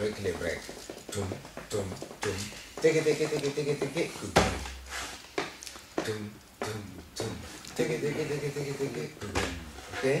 regular break. Dum, dum, dum. Digga, digga, digga, digga, digga. Dum, dum, dum. Digga, digga, digga, digga, digga. Okay?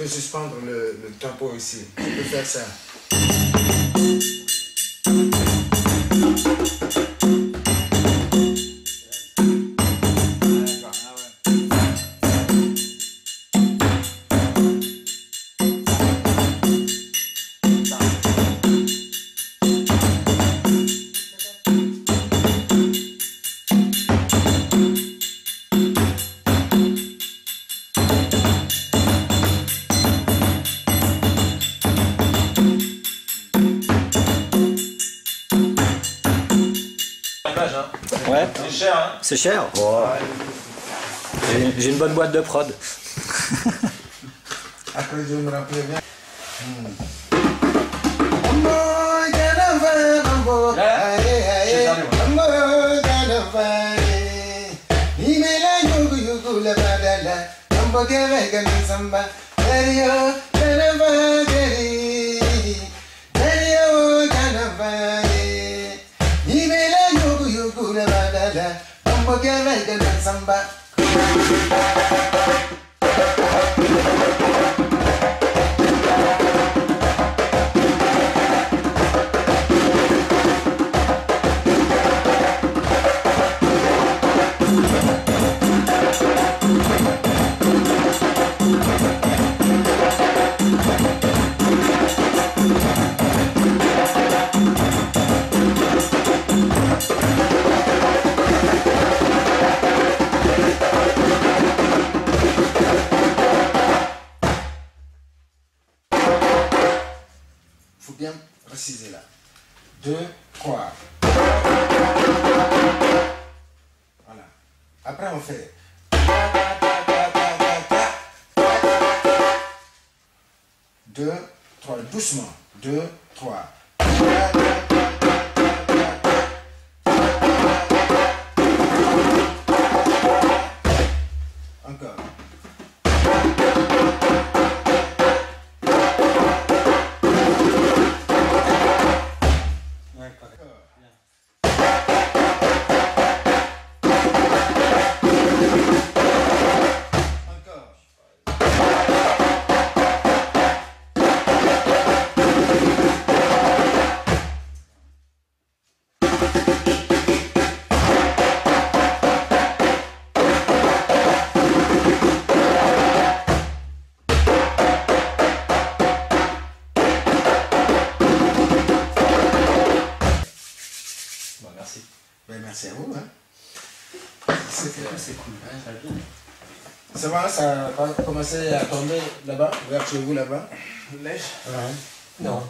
peux suspendre le, tempo ici. Je peux faire ça. Ouais, C'est cher, hein c'est cher. Oh. J'ai- J'ai une bonne boîte de prod. Après, je me rappelle bien. my girl, I can dance some back. Bien préciser là. Deux, trois. Voilà. Après, on fait. Deux, trois, doucement. Deux, trois. Ça va, ça a pas commencé à tomber là-bas, vers chez vous là-bas? Neige? Non.